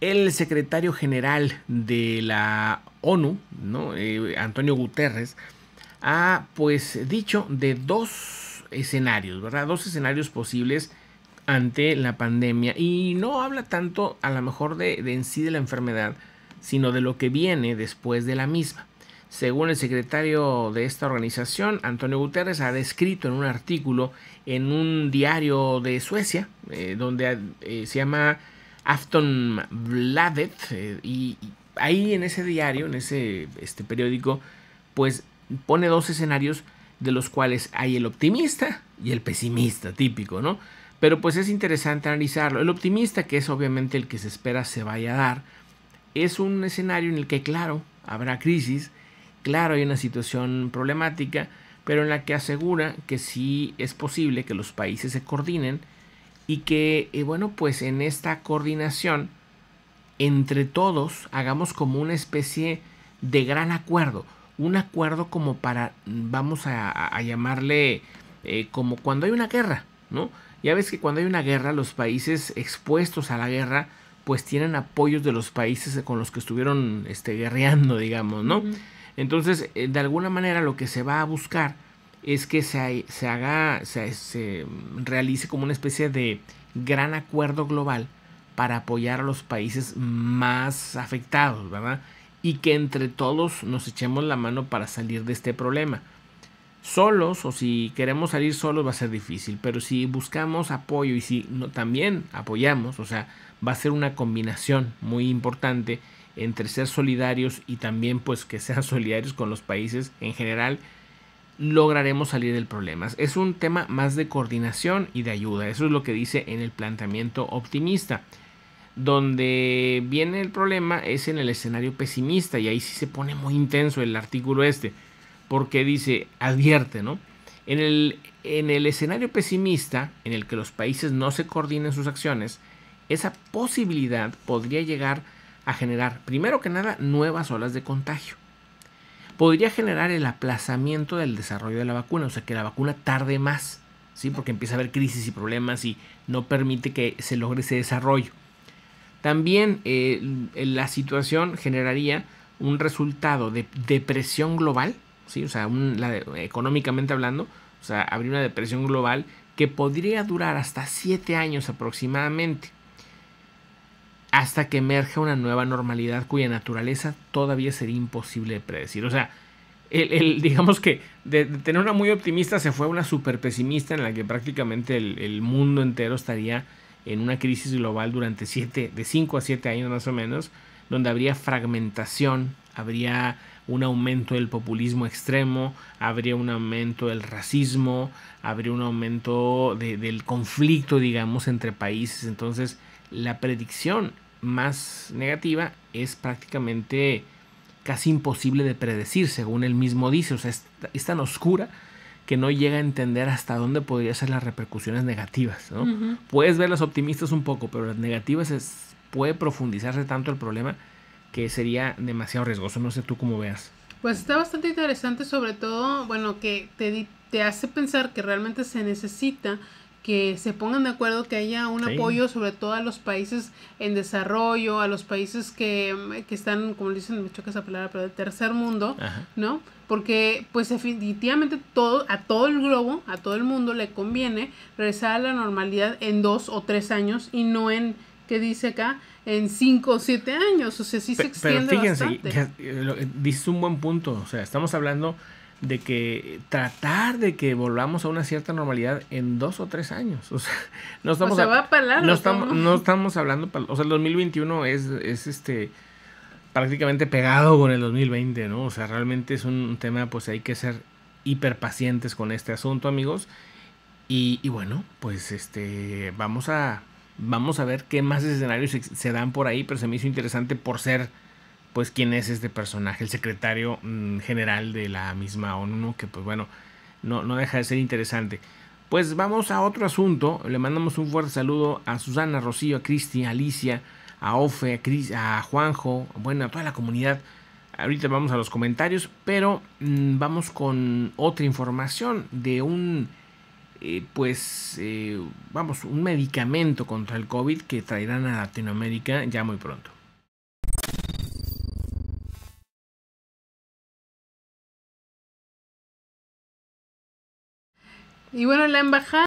el secretario general de la ONU. Eh, Antonio Guterres, ha pues dicho de dos escenarios, ¿verdad? Dos escenarios posibles ante la pandemia y no habla tanto a lo mejor de, de en sí de la enfermedad, sino de lo que viene después de la misma. Según el secretario de esta organización, Antonio Guterres ha descrito en un artículo en un diario de Suecia, eh, donde eh, se llama Aftonbladet, eh, y, ahí en ese diario, en ese este periódico, pues pone dos escenarios de los cuales hay el optimista y el pesimista, típico, ¿no? Pero pues es interesante analizarlo. El optimista, que es obviamente el que se espera se vaya a dar, es un escenario en el que, claro, habrá crisis, claro, hay una situación problemática, pero en la que asegura que sí es posible que los países se coordinen y que, eh, bueno, pues en esta coordinación, entre todos, hagamos como una especie de gran acuerdo, un acuerdo como para, vamos a, llamarle, eh, como cuando hay una guerra, ¿no? Ya ves que cuando hay una guerra, los países expuestos a la guerra, pues tienen apoyos de los países con los que estuvieron este, guerreando, digamos, ¿no? Entonces, eh, de alguna manera lo que se va a buscar es que se, se haga, se, se, realice como una especie de gran acuerdo global para apoyar a los países más afectados, ¿verdad? Y que entre todos nos echemos la mano para salir de este problema. Solos o si queremos salir solos va a ser difícil, pero si buscamos apoyo y si no, también apoyamos, o sea, va a ser una combinación muy importante entre ser solidarios y también pues que sean solidarios con los países en general, lograremos salir del problema. Es un tema más de coordinación y de ayuda. Eso es lo que dice en el planteamiento optimista. Donde viene el problema es en el escenario pesimista y ahí sí se pone muy intenso el artículo este. Porque dice, advierte, ¿no? En el, en el escenario pesimista, en el que los países no se coordinen sus acciones, esa posibilidad podría llegar a generar, primero que nada, nuevas olas de contagio. Podría generar el aplazamiento del desarrollo de la vacuna, o sea, que la vacuna tarde más, ¿sí? porque empieza a haber crisis y problemas y no permite que se logre ese desarrollo. También eh, la situación generaría un resultado de depresión global, ¿sí? o sea, económicamente hablando, o sea, habría una depresión global que podría durar hasta 7 años aproximadamente hasta que emerja una nueva normalidad cuya naturaleza todavía sería imposible de predecir. O sea, el, digamos que de, tener una muy optimista se fue a una super pesimista en la que prácticamente el, mundo entero estaría en una crisis global durante siete, de 5 a 7 años más o menos, donde habría fragmentación, habría un aumento del populismo extremo, habría un aumento del racismo, habría un aumento del conflicto, digamos, entre países. Entonces, la predicción más negativa es prácticamente casi imposible de predecir, según él mismo dice. O sea, es, tan oscura que no llega a entender hasta dónde podrían ser las repercusiones negativas. Puedes ver las optimistas un poco, pero las negativas es, puede profundizarse tanto el problema que sería demasiado riesgoso. No sé tú cómo veas. Pues está bastante interesante, sobre todo, bueno, que te, te hace pensar que realmente se necesita que se pongan de acuerdo, que haya un apoyo sobre todo a los países en desarrollo, a los países que, que están, como dicen, me choca esa palabra, pero de tercer mundo, ¿no? Porque pues definitivamente todo, a todo el globo, a todo el mundo le conviene regresar a la normalidad en dos o tres años y no en, ¿qué dice acá? En cinco o siete años, o sea, sí se extiende pero fíjense, eh, dices un buen punto, o sea, estamos hablando de que tratar de que volvamos a una cierta normalidad en dos o tres años. O sea, no estamos, no, estamos, no estamos hablando, o sea, el 2021 es, es este prácticamente pegado con el 2020, ¿no? O sea, realmente es un tema, pues hay que ser hiper pacientes con este asunto, amigos. Y, y bueno, pues este, vamos a, vamos a ver qué más escenarios se dan por ahí, pero se me hizo interesante por ser pues quién es este personaje, el secretario mm, general de la misma ONU, que pues bueno, no, no deja de ser interesante. Pues vamos a otro asunto, le mandamos un fuerte saludo a Susana, Rocío, a Cristi, a Alicia, a Ofe, a, Juanjo, bueno, a toda la comunidad. Ahorita vamos a los comentarios, pero mm, vamos con otra información de un eh, pues, eh, vamos, un medicamento contra el COVID que traerán a Latinoamérica ya muy pronto. Y bueno, la embajada